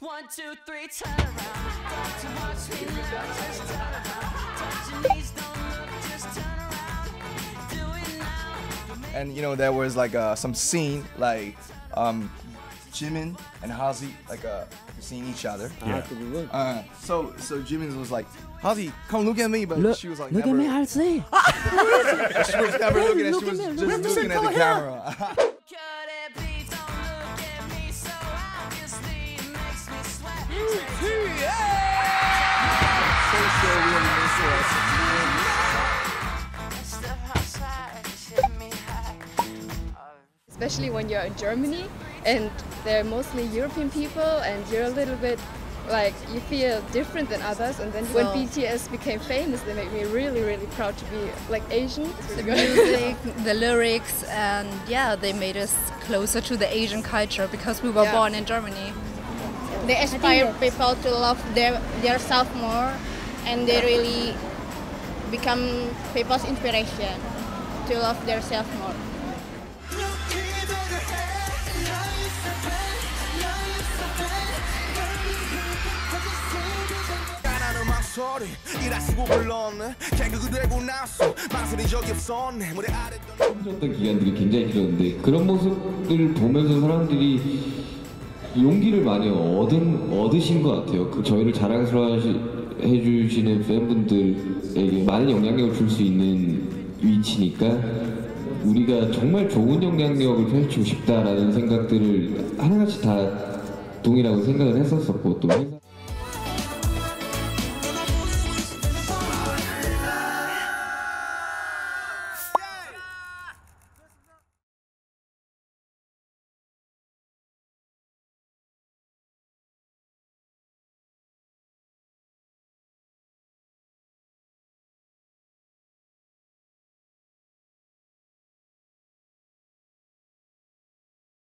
One, two, three, turn around. Don't watch me now, just turn around. Touch your knees, don't look, just turn around. Do it now. And you know, there was like uh, some scene, like um, Jimin and Halsey, like uh, seeing each other. Yeah. Uh, so so Jimin was like, Halsey, come look at me, but look, she was like, look never. at me, Halsey. she was never looking, at, she was just looking at the camera. especially when you're in Germany and they're mostly European people and you're a little bit like you feel different than others and then when BTS became famous they made me really really proud to be like Asian. It's the good. music, the lyrics, and yeah, they made us closer to the Asian culture because we were Yeah. born in Germany. they inspire people to love their their self more and they really become people's inspiration to love their self more 망설이 일하시고 불렀네. 개그가 되고 나서 망설인 적이 없었네. 무대 아래 힘들었던 기간들이 굉장히 길었는데 그런 모습을 보면서 사람들이 용기를 많이 얻은, 얻으신 것 같아요. 그 저희를 자랑스러워 해 주시는 팬분들에게 많은 영향력을 줄 수 있는 위치니까 우리가 정말 좋은 영향력을 펼치고 싶다라는 생각들을 하나같이 다 동일하고 생각을 했었었고 또 회사